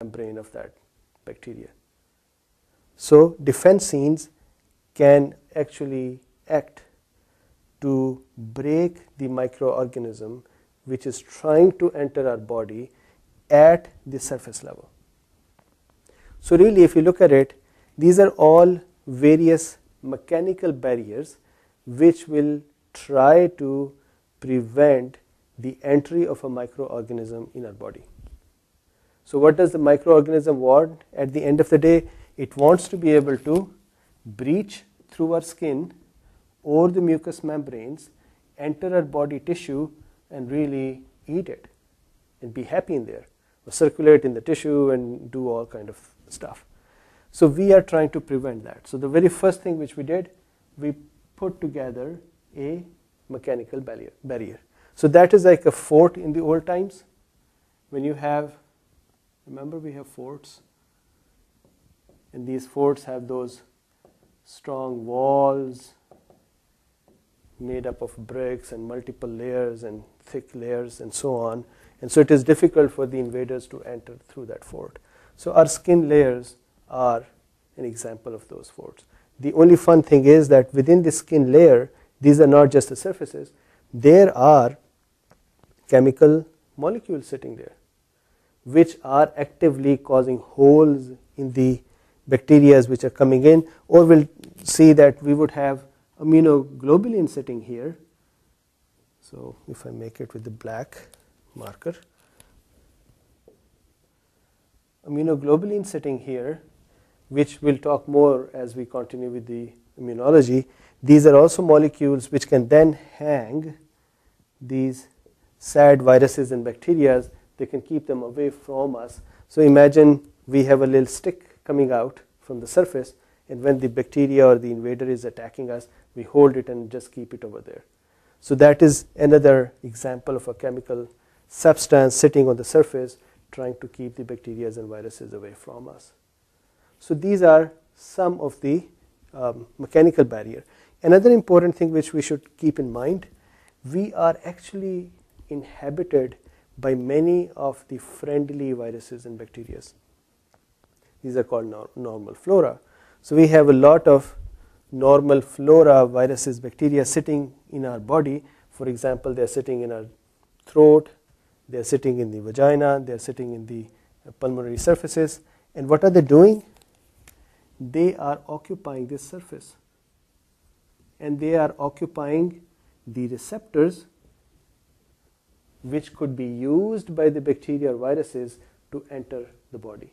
membrane of that bacteria. So defensins can actually act to break the microorganism which is trying to enter our body at the surface level. So really if you look at it, these are all various mechanical barriers which will try to prevent the entry of a microorganism in our body. So what does the microorganism want at the end of the day? It wants to be able to breach through our skin or the mucous membranes, enter our body tissue and really eat it and be happy in there or circulate in the tissue and do all kind of stuff. So we are trying to prevent that. So the very first thing which we did, we put together a mechanical barrier. barrier. So that is like a fort in the old times when you have Remember, we have forts, and these forts have those strong walls made up of bricks and multiple layers and thick layers and so on. And so it is difficult for the invaders to enter through that fort. So our skin layers are an example of those forts. The only fun thing is that within the skin layer, these are not just the surfaces, there are chemical molecules sitting there which are actively causing holes in the bacteria which are coming in or we'll see that we would have immunoglobulin sitting here. So if I make it with the black marker, immunoglobulin sitting here which we'll talk more as we continue with the immunology. These are also molecules which can then hang these sad viruses and bacteria they can keep them away from us. So imagine we have a little stick coming out from the surface and when the bacteria or the invader is attacking us, we hold it and just keep it over there. So that is another example of a chemical substance sitting on the surface trying to keep the bacteria and viruses away from us. So these are some of the um, mechanical barrier. Another important thing which we should keep in mind, we are actually inhabited by many of the friendly viruses and bacteria. These are called nor normal flora. So we have a lot of normal flora viruses, bacteria sitting in our body. For example, they are sitting in our throat, they are sitting in the vagina, they are sitting in the uh, pulmonary surfaces. And what are they doing? They are occupying this surface. And they are occupying the receptors which could be used by the bacteria or viruses to enter the body.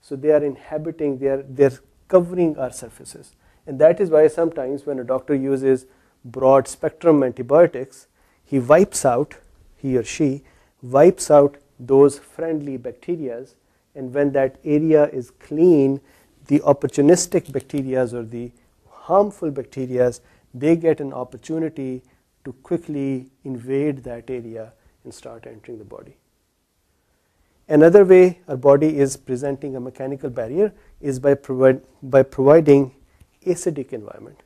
So they are inhabiting, they are they're covering our surfaces. And that is why sometimes when a doctor uses broad spectrum antibiotics, he wipes out, he or she wipes out those friendly bacterias and when that area is clean, the opportunistic bacteria or the harmful bacteria, they get an opportunity to quickly invade that area and start entering the body. Another way our body is presenting a mechanical barrier is by, provide, by providing acidic environment.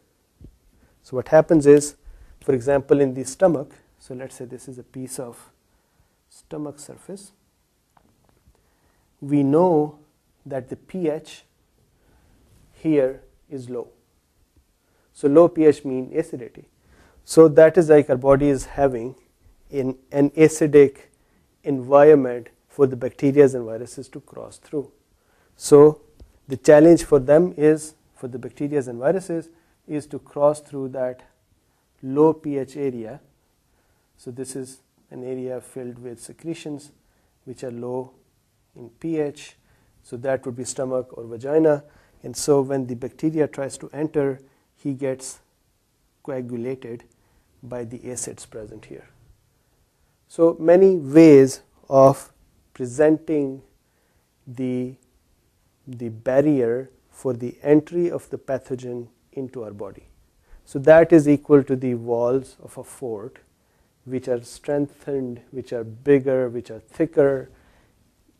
So what happens is, for example, in the stomach, so let's say this is a piece of stomach surface, we know that the pH here is low. So low pH means acidity. So that is like our body is having in an acidic environment for the bacteria and viruses to cross through. So the challenge for them is for the bacteria and viruses is to cross through that low pH area. So this is an area filled with secretions which are low in pH. So that would be stomach or vagina. And so when the bacteria tries to enter, he gets coagulated by the acids present here. So many ways of presenting the, the barrier for the entry of the pathogen into our body. So that is equal to the walls of a fort which are strengthened, which are bigger, which are thicker,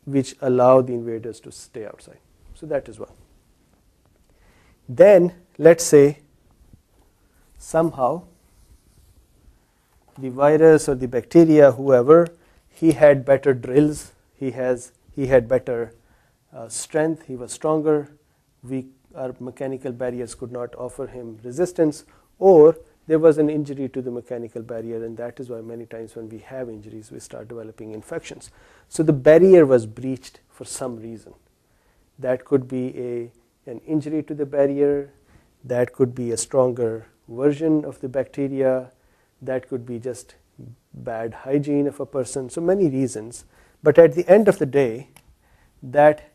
which allow the invaders to stay outside. So that is one. Then let's say somehow the virus or the bacteria, whoever, he had better drills, he has he had better uh, strength, he was stronger, we, our mechanical barriers could not offer him resistance, or there was an injury to the mechanical barrier, and that is why many times when we have injuries, we start developing infections. So the barrier was breached for some reason. That could be a, an injury to the barrier, that could be a stronger version of the bacteria, that could be just bad hygiene of a person, so many reasons. But at the end of the day, that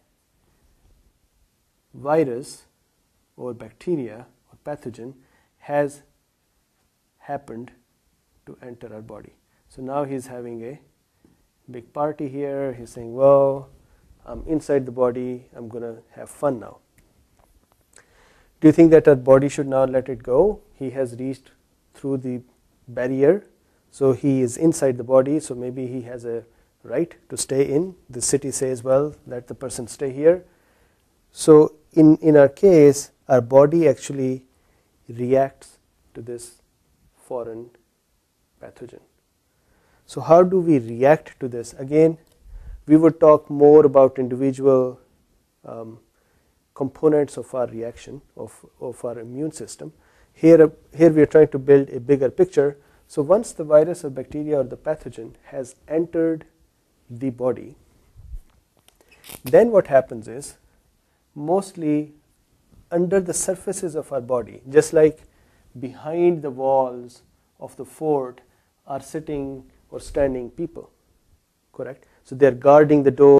virus or bacteria or pathogen has happened to enter our body. So now he's having a big party here. He's saying, Well, I'm inside the body, I'm going to have fun now. Do you think that our body should now let it go? He has reached through the barrier, so he is inside the body, so maybe he has a right to stay in. The city says, Well, let the person stay here. So, in, in our case, our body actually reacts to this foreign pathogen. So, how do we react to this? Again, we would talk more about individual um, components of our reaction, of, of our immune system. Here, here we are trying to build a bigger picture. So, once the virus or bacteria or the pathogen has entered the body, then what happens is mostly under the surfaces of our body, just like behind the walls of the fort are sitting or standing people, correct? So they're guarding the door.